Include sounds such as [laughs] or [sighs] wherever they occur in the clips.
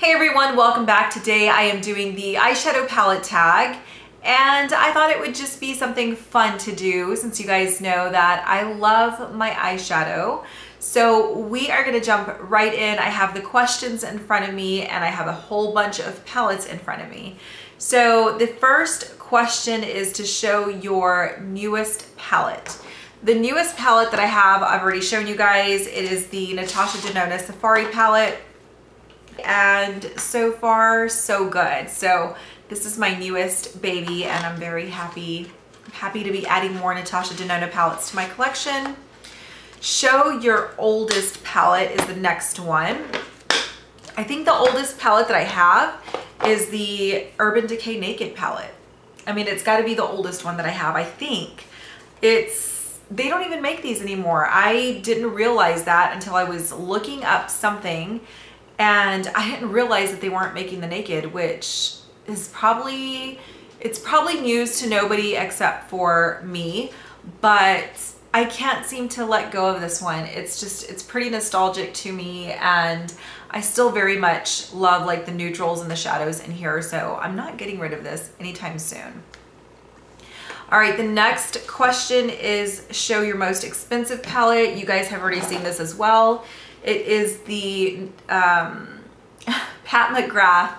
Hey everyone, welcome back. Today I am doing the eyeshadow palette tag and I thought it would just be something fun to do since you guys know that I love my eyeshadow. So we are gonna jump right in. I have the questions in front of me and I have a whole bunch of palettes in front of me. So the first question is to show your newest palette. The newest palette that I have, I've already shown you guys. It is the Natasha Denona Safari palette. And so far, so good. So this is my newest baby and I'm very happy, happy to be adding more Natasha Denona palettes to my collection. Show your oldest palette is the next one. I think the oldest palette that I have is the Urban Decay Naked palette. I mean, it's gotta be the oldest one that I have, I think. It's they don't even make these anymore. I didn't realize that until I was looking up something and I didn't realize that they weren't making the naked, which is probably, it's probably news to nobody except for me, but I can't seem to let go of this one. It's just, it's pretty nostalgic to me and I still very much love like the neutrals and the shadows in here. So I'm not getting rid of this anytime soon. All right, the next question is show your most expensive palette. You guys have already seen this as well. It is the um, [laughs] Pat McGrath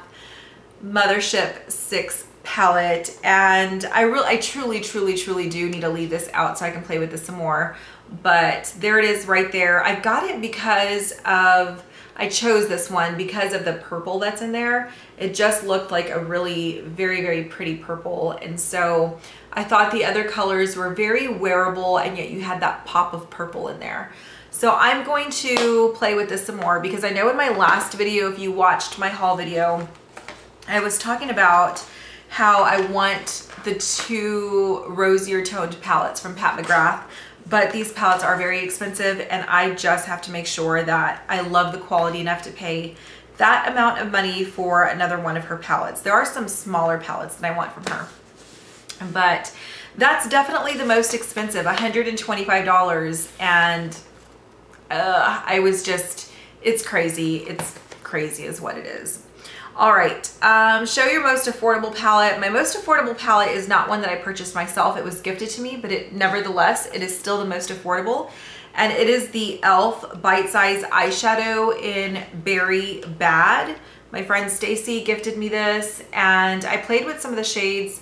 Mothership 6 palette. And I really, I truly, truly, truly do need to leave this out so I can play with this some more. But there it is right there. I got it because of, I chose this one because of the purple that's in there. It just looked like a really very, very pretty purple. And so I thought the other colors were very wearable and yet you had that pop of purple in there. So I'm going to play with this some more because I know in my last video, if you watched my haul video, I was talking about how I want the two rosier toned palettes from Pat McGrath, but these palettes are very expensive and I just have to make sure that I love the quality enough to pay that amount of money for another one of her palettes. There are some smaller palettes that I want from her but that's definitely the most expensive, $125. And uh, I was just, it's crazy. It's crazy is what it is. All right, um, show your most affordable palette. My most affordable palette is not one that I purchased myself. It was gifted to me, but it nevertheless, it is still the most affordable. And it is the e.l.f. Bite Size Eyeshadow in Berry Bad. My friend Stacy gifted me this and I played with some of the shades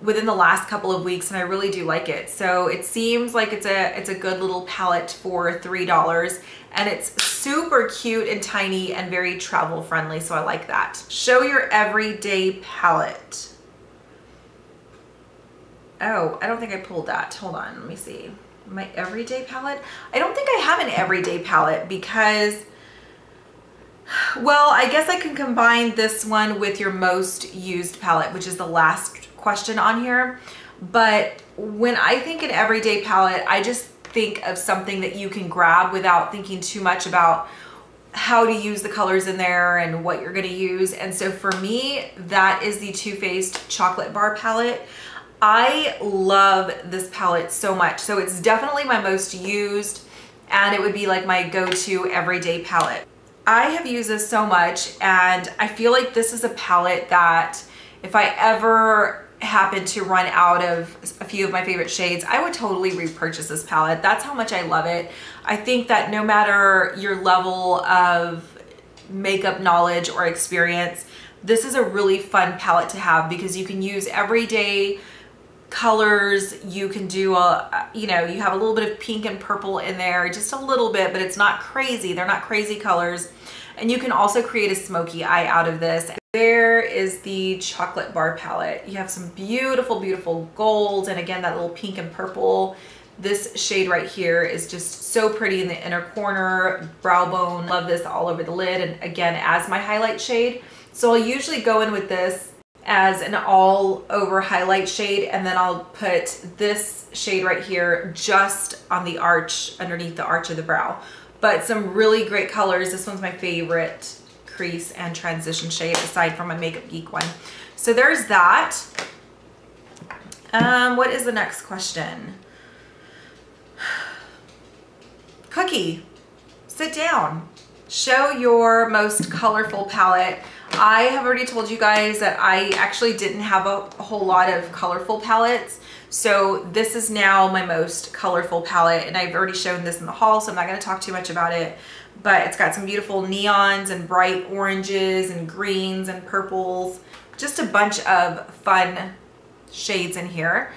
within the last couple of weeks and I really do like it. So it seems like it's a it's a good little palette for $3 and it's super cute and tiny and very travel friendly so I like that. Show your everyday palette. Oh, I don't think I pulled that. Hold on, let me see. My everyday palette? I don't think I have an everyday palette because well, I guess I can combine this one with your most used palette, which is the last question on here. But when I think an everyday palette, I just think of something that you can grab without thinking too much about how to use the colors in there and what you're gonna use. And so for me, that is the Too Faced Chocolate Bar palette. I love this palette so much. So it's definitely my most used and it would be like my go-to everyday palette. I have used this so much and I feel like this is a palette that if I ever happen to run out of a few of my favorite shades, I would totally repurchase this palette. That's how much I love it. I think that no matter your level of makeup knowledge or experience, this is a really fun palette to have because you can use everyday colors. You can do a, you know, you have a little bit of pink and purple in there, just a little bit, but it's not crazy. They're not crazy colors. And you can also create a smoky eye out of this. There is the chocolate bar palette. You have some beautiful, beautiful gold and again, that little pink and purple. This shade right here is just so pretty in the inner corner, brow bone. Love this all over the lid and again, as my highlight shade. So I'll usually go in with this as an all over highlight shade and then I'll put this shade right here just on the arch, underneath the arch of the brow but some really great colors. This one's my favorite crease and transition shade aside from my Makeup Geek one. So there's that. Um, what is the next question? [sighs] Cookie, sit down. show your most colorful palette. I have already told you guys that I actually didn't have a, a whole lot of colorful palettes. So this is now my most colorful palette and I've already shown this in the haul so I'm not going to talk too much about it. But it's got some beautiful neons and bright oranges and greens and purples. Just a bunch of fun shades in here.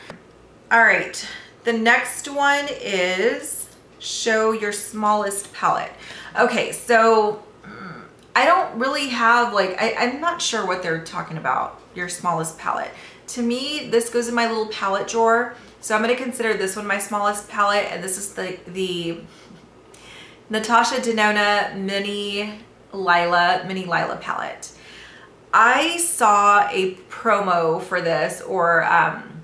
All right, the next one is show your smallest palette. Okay, so mm, I don't really have like, I, I'm not sure what they're talking about, your smallest palette. To me, this goes in my little palette drawer. So I'm gonna consider this one my smallest palette and this is the, the Natasha Denona Mini Lila, Mini Lila palette. I saw a promo for this or um,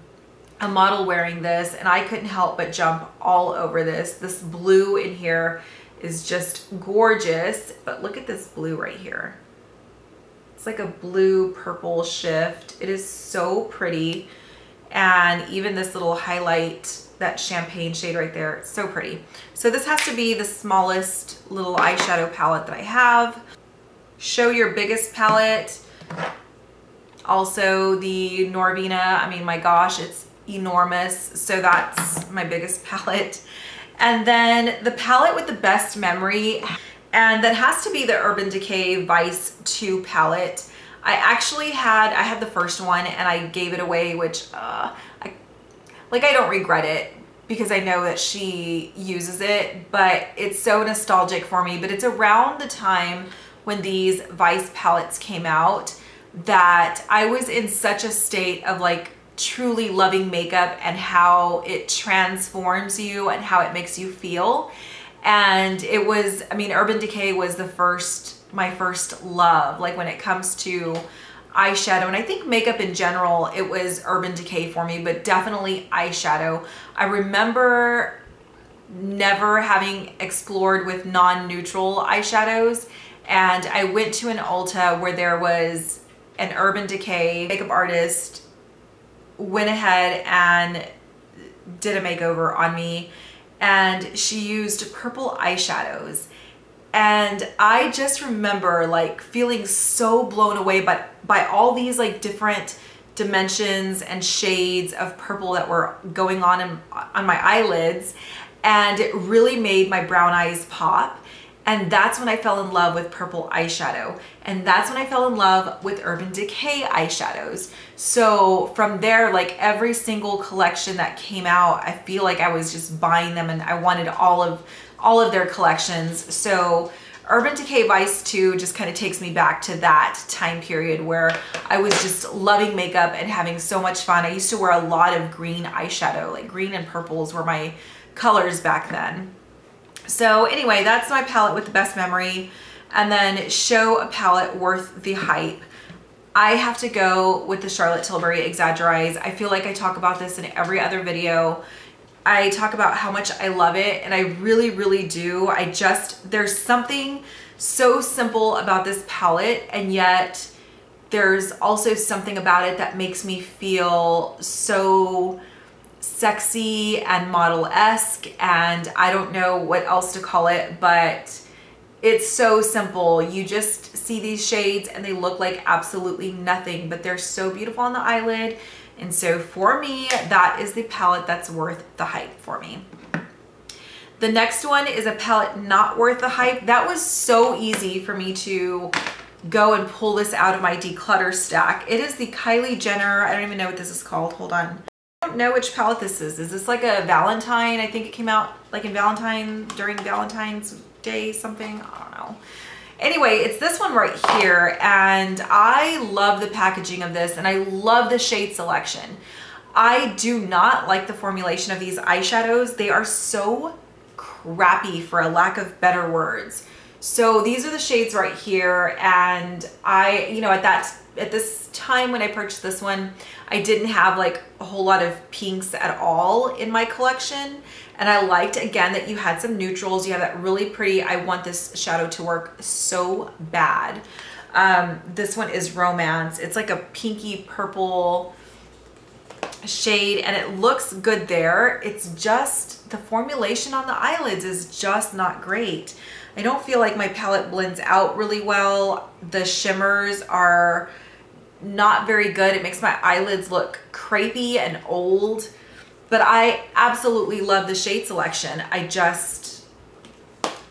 a model wearing this and I couldn't help but jump all over this. This blue in here is just gorgeous, but look at this blue right here. It's like a blue purple shift. It is so pretty. And even this little highlight, that champagne shade right there, it's so pretty. So this has to be the smallest little eyeshadow palette that I have. Show your biggest palette. Also the Norvina, I mean, my gosh, it's enormous. So that's my biggest [laughs] palette. And then the palette with the best memory and that has to be the Urban Decay Vice 2 palette. I actually had, I had the first one and I gave it away, which, uh, I, like I don't regret it because I know that she uses it, but it's so nostalgic for me. But it's around the time when these Vice palettes came out that I was in such a state of like truly loving makeup and how it transforms you and how it makes you feel. And it was, I mean, Urban Decay was the first, my first love, like when it comes to eyeshadow. And I think makeup in general, it was Urban Decay for me, but definitely eyeshadow. I remember never having explored with non-neutral eyeshadows. And I went to an Ulta where there was an Urban Decay makeup artist went ahead and did a makeover on me and she used purple eyeshadows. And I just remember like feeling so blown away by, by all these like different dimensions and shades of purple that were going on in, on my eyelids. And it really made my brown eyes pop and that's when I fell in love with purple eyeshadow. And that's when I fell in love with Urban Decay eyeshadows. So from there, like every single collection that came out, I feel like I was just buying them and I wanted all of, all of their collections. So Urban Decay Vice 2 just kind of takes me back to that time period where I was just loving makeup and having so much fun. I used to wear a lot of green eyeshadow, like green and purples were my colors back then. So anyway, that's my palette with the best memory. And then show a palette worth the hype. I have to go with the Charlotte Tilbury Exagger-eyes. I feel like I talk about this in every other video. I talk about how much I love it and I really, really do. I just, there's something so simple about this palette and yet there's also something about it that makes me feel so sexy and model-esque and I don't know what else to call it, but it's so simple. You just see these shades and they look like absolutely nothing, but they're so beautiful on the eyelid. And so for me, that is the palette that's worth the hype for me. The next one is a palette not worth the hype. That was so easy for me to go and pull this out of my declutter stack. It is the Kylie Jenner, I don't even know what this is called, hold on don't know which palette this is. Is this like a Valentine? I think it came out like in Valentine, during Valentine's Day something. I don't know. Anyway, it's this one right here and I love the packaging of this and I love the shade selection. I do not like the formulation of these eyeshadows. They are so crappy for a lack of better words. So these are the shades right here and I, you know, at that at this time when I purchased this one, I didn't have like a whole lot of pinks at all in my collection. And I liked, again, that you had some neutrals. You have that really pretty, I want this shadow to work so bad. Um, this one is Romance. It's like a pinky purple shade and it looks good there. It's just the formulation on the eyelids is just not great. I don't feel like my palette blends out really well. The shimmers are not very good. It makes my eyelids look crepey and old, but I absolutely love the shade selection. I just,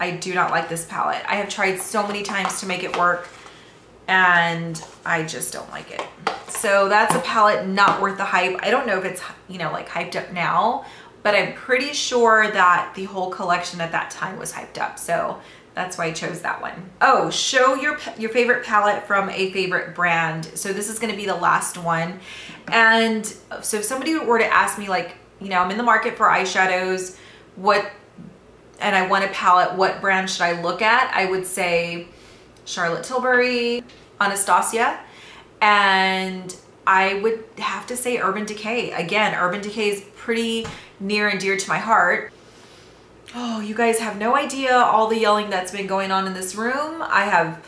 I do not like this palette. I have tried so many times to make it work and I just don't like it. So that's a palette not worth the hype. I don't know if it's, you know, like hyped up now, but I'm pretty sure that the whole collection at that time was hyped up. So that's why I chose that one. Oh, show your, your favorite palette from a favorite brand. So this is gonna be the last one. And so if somebody were to ask me like, you know, I'm in the market for eyeshadows, what, and I want a palette, what brand should I look at? I would say Charlotte Tilbury, Anastasia, and I would have to say Urban Decay. Again, Urban Decay is pretty near and dear to my heart. Oh, you guys have no idea all the yelling that's been going on in this room. I have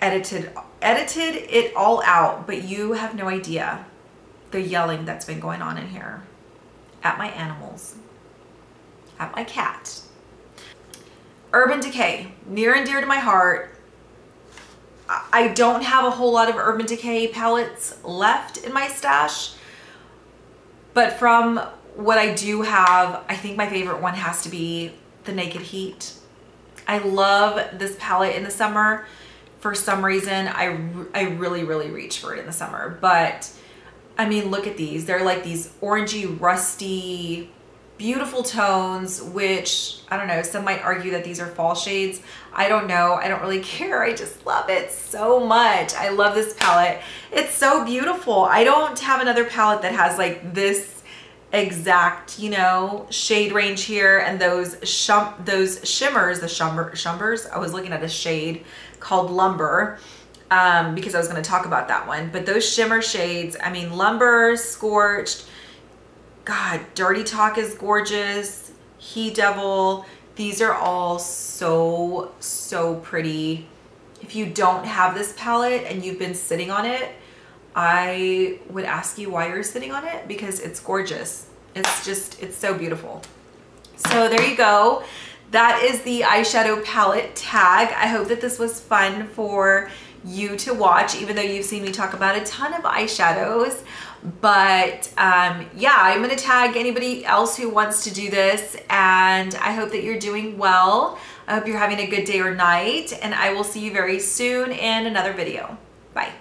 edited edited it all out, but you have no idea the yelling that's been going on in here at my animals, at my cat. Urban Decay, near and dear to my heart. I don't have a whole lot of Urban Decay palettes left in my stash, but from what I do have, I think my favorite one has to be the Naked Heat. I love this palette in the summer. For some reason, I, I really, really reach for it in the summer. But, I mean, look at these. They're like these orangey, rusty, beautiful tones, which, I don't know, some might argue that these are fall shades. I don't know. I don't really [laughs] care. I just love it so much. I love this palette. It's so beautiful. I don't have another palette that has like this exact, you know, shade range here and those shum those shimmers, the shimmer shimmers. I was looking at a shade called Lumber um, because I was going to talk about that one. But those shimmer shades, I mean, Lumber, Scorched, God, Dirty Talk is gorgeous. He Devil. These are all so, so pretty. If you don't have this palette and you've been sitting on it, I would ask you why you're sitting on it because it's gorgeous. It's just, it's so beautiful. So there you go. That is the eyeshadow palette tag. I hope that this was fun for you to watch, even though you've seen me talk about a ton of eyeshadows. But um, yeah, I'm gonna tag anybody else who wants to do this and I hope that you're doing well. I hope you're having a good day or night and I will see you very soon in another video. Bye.